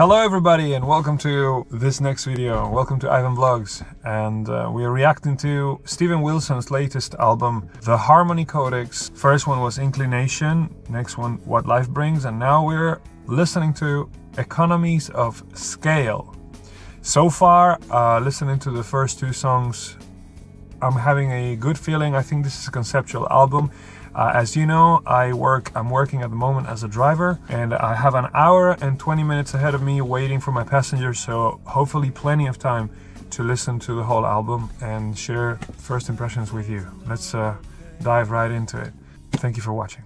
Hello everybody and welcome to this next video. Welcome to Ivan Vlogs and uh, we are reacting to Steven Wilson's latest album, The Harmony Codex. First one was Inclination, next one What Life Brings and now we're listening to Economies of Scale. So far, uh, listening to the first two songs, I'm having a good feeling. I think this is a conceptual album. Uh, as you know, I work. I'm working at the moment as a driver, and I have an hour and 20 minutes ahead of me waiting for my passengers. So hopefully, plenty of time to listen to the whole album and share first impressions with you. Let's uh, dive right into it. Thank you for watching.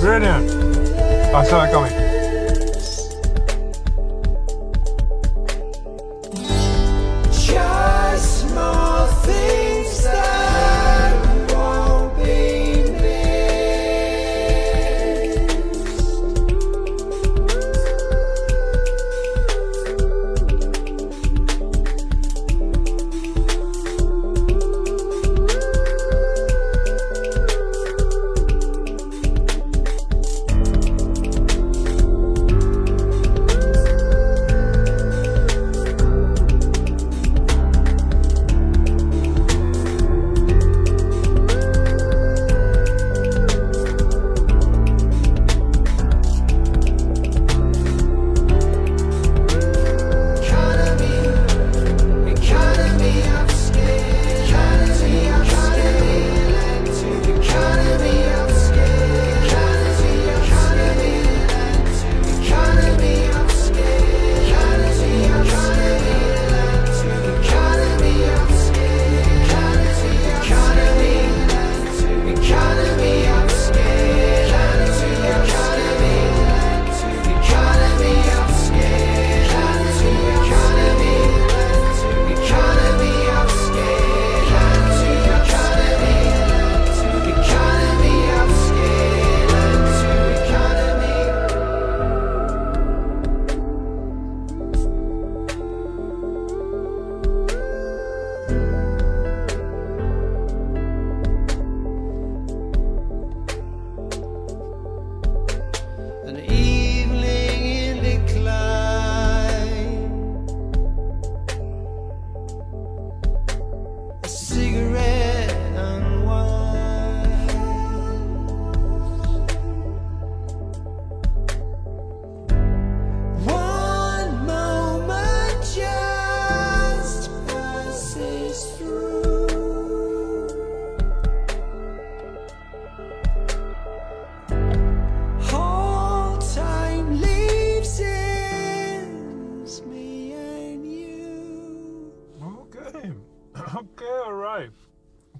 Brilliant! I saw it coming.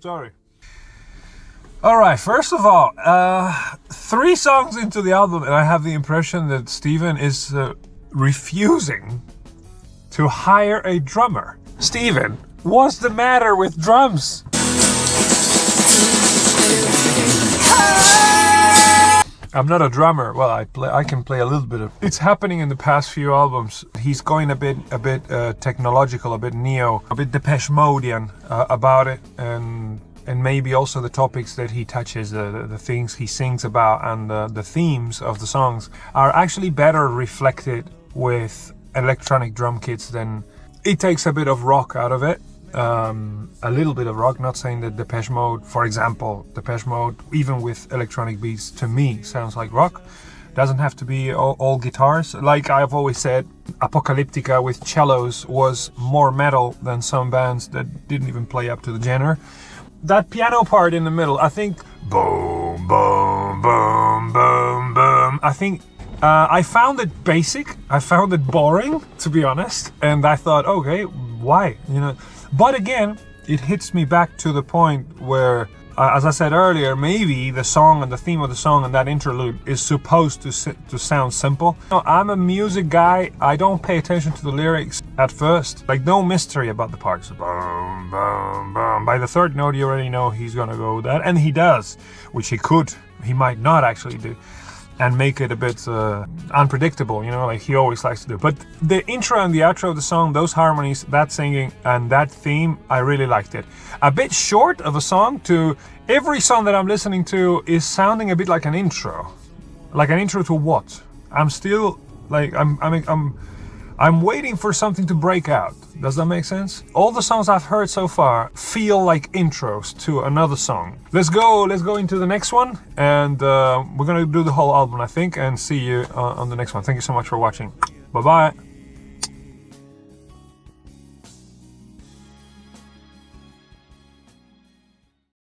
Sorry. Alright, first of all, uh, three songs into the album, and I have the impression that Steven is uh, refusing to hire a drummer. Steven, what's the matter with drums? I'm not a drummer. Well, I play. I can play a little bit of. It's happening in the past few albums. He's going a bit, a bit uh, technological, a bit neo, a bit Depeche Modean uh, about it, and and maybe also the topics that he touches, uh, the, the things he sings about, and the, the themes of the songs are actually better reflected with electronic drum kits than. It takes a bit of rock out of it, um, a little bit of rock. Not saying that Depeche Mode, for example, Depeche Mode, even with electronic beats, to me sounds like rock. Doesn't have to be all, all guitars. Like I've always said, Apocalyptica with cellos was more metal than some bands that didn't even play up to the genre. That piano part in the middle, I think, boom, boom, boom, boom, boom. I think uh, I found it basic. I found it boring, to be honest. And I thought, okay, why? You know. But again, it hits me back to the point where, uh, as I said earlier, maybe the song and the theme of the song and that interlude is supposed to to sound simple. No, I'm a music guy. I don't pay attention to the lyrics at first. Like no mystery about the parts. Boom, boom, boom. By the third note, you already know he's gonna go that, and he does, which he could. He might not actually do and make it a bit uh, unpredictable, you know, like he always likes to do. But the intro and the outro of the song, those harmonies, that singing, and that theme, I really liked it. A bit short of a song to every song that I'm listening to is sounding a bit like an intro. Like an intro to what? I'm still like I'm I'm I'm I'm waiting for something to break out. Does that make sense? All the songs I've heard so far feel like intros to another song. Let's go. Let's go into the next one, and uh, we're gonna do the whole album, I think, and see you uh, on the next one. Thank you so much for watching. Bye bye.